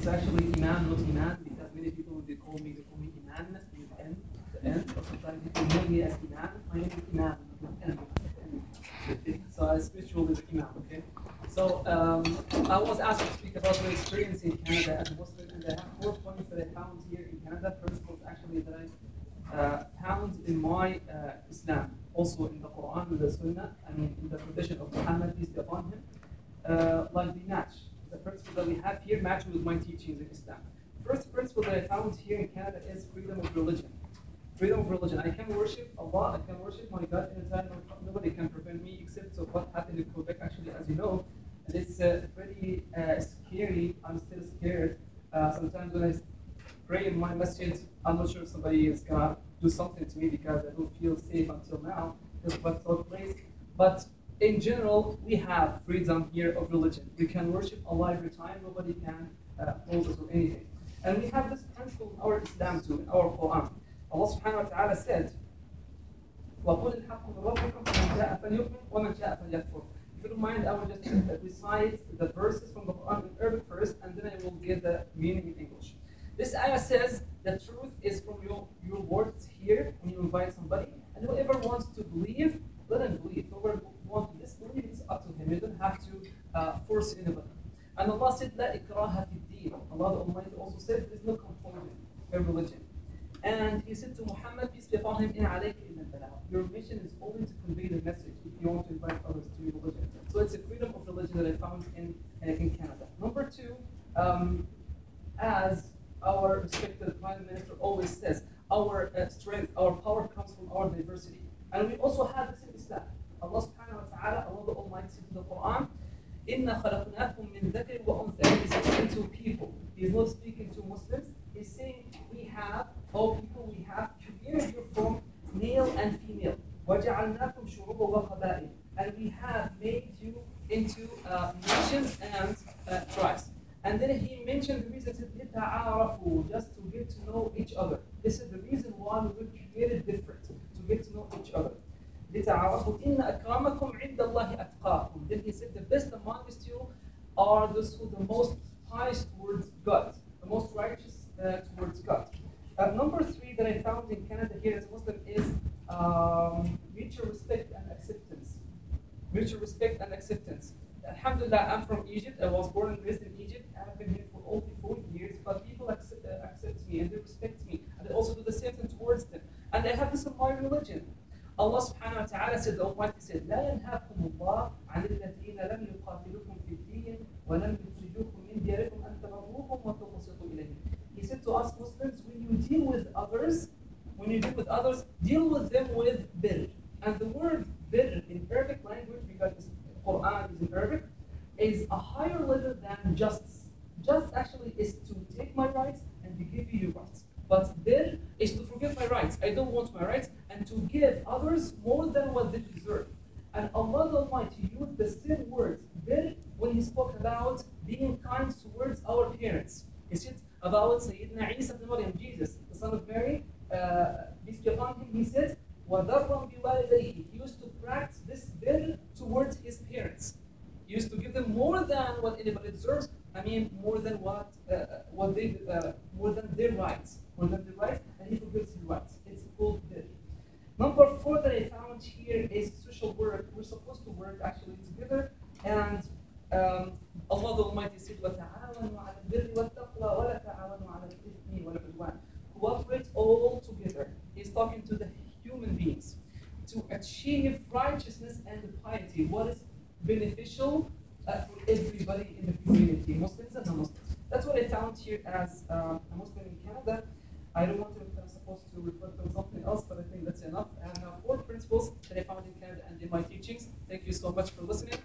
it's actually Iman, not Iman, because many people they call me, they call me Iman with N, the N, sometimes people know me as Iman. My name is Iman N. So I spiritual is Iman, okay? So um, I was asked to speak about my experience in Canada and I have four points that I found here in Canada, principles actually that I uh, found in my uh, Islam, also in the Quran and the Sunnah, I mean in the tradition of Muhammad, peace be upon him, uh, like the. Principle that we have here match with my teachings in Islam. First principle that I found here in Canada is freedom of religion. Freedom of religion. I can worship Allah, I can worship my God anytime, nobody can prevent me except of what happened in Quebec, actually, as you know. And it's uh, pretty uh, scary. I'm still scared. Uh, sometimes when I pray in my masjid, I'm not sure if somebody is gonna do something to me because I don't feel safe until now. Because what took place. But in general, we have freedom here of religion. We can worship Allah every time. Nobody can uh, hold us or anything. And we have this principle in our Islam too, in our Quran. Allah subhanahu wa ta'ala said, وَقُلِ الْحَقُّ مِنْ رَبِّكُمْ فَمَنْ شَاءَ فَلْيُؤْمِنْ وَمَنْ شَاءَ فَلْيَكْفُرْ If you don't mind, I will just recite the verses from the Quran in Arabic first, and then I will get the meaning in English. This ayah says the truth is from your, your words here when you invite somebody, and whoever wants to believe, force anybody. And Allah said, La ikraha fi. Allah the Almighty also said, there is no compulsion in religion. And he said to Muhammad, peace be upon him, in Your mission is only to convey the message if you want to invite others to your religion. So it's a freedom of religion that I found in, in Canada. Number two, um, as our respected Prime Minister always says, our uh, strength, our power comes from our diversity. And we also have this in Islam. Allah subhanahu wa ta'ala, Allah the Almighty in the Quran, إِنَّا خَلَقْنَاكُم مِّن ذَكَرٍ وَأُنثَىٰ He's speaking to people. He's not speaking to Muslims. He's saying we have, all people we have, created you from male and female. وَجَعَلْنَاكُمْ شُعُوبًا وَقَبَائِلَ And we have made you into uh, nations and uh, tribes. And then he mentioned the reason, said, لِتَعَارَفُوا Just to get to know each other. This is the reason why we were created different, to get to know each other. لِتَعَارَفُوا إِنَّ أَكْرَمَكُمْ عِنْدَ اللَّهِ أَتْقَاكُم Then he said, the best amongst you are those who the most pious towards God, the most righteous uh, towards God. Uh, number three that I found in Canada here as a Muslim is um, mutual respect and acceptance. Mutual respect and acceptance. Alhamdulillah, I'm from Egypt. I was born and raised in Egypt. I've been here for only four years, but people accept, uh, accept me and they respect me, and they also do the same thing towards them. And I have this in my religion. Allah subhanahu wa ta'ala said, the Almighty said, لا ينهاكم الله عن الذين لم يقاتلوكم في الدين ولم يخرجوكم من دياركم أن تبروهم وتقسطوا إليهم. He said to us Muslims, when you deal with others, when you deal with others, deal with them with bir. And the word bir in Arabic language, because the Quran is in Arabic, is a higher level than justice. Just actually is to take my rights and to give you your rights. But bir is to forgive my rights. I don't want my rights, and to give others more than what they deserve. And Allah the Almighty used the same words bir, when He spoke about being kind towards our parents. He said about Sayyidina Isa ibn Maryam, Jesus, the son of Mary, uh, peace be upon him, he said, He used to practice this bir towards his parents. He used to give them more than what anybody deserves, I mean, more than what, uh, what they, uh, more than their rights more than their rights, and he forgets his rights. It's called bir. Number four that I found here is social work. We're supposed to work actually together, and um, Allah the Almighty said, وَتَعَاوَنُوا عَلَى الْبِرِّ وَالتَّقْوَى وَلَا تَعَاوَنُوا عَلَى الْإِثْمِ وَالْعُدْوَانِ Cooperate all together. He's talking to the human beings to achieve righteousness and piety. What is beneficial uh, for everybody in the community, Muslims and non-Muslims. That's what I found here as um, a Muslim in Canada. I don't want to, I'm supposed to reflect on something else, but I think that's enough. I have four principles that I found in Canada and in my teachings. Thank you so much for listening.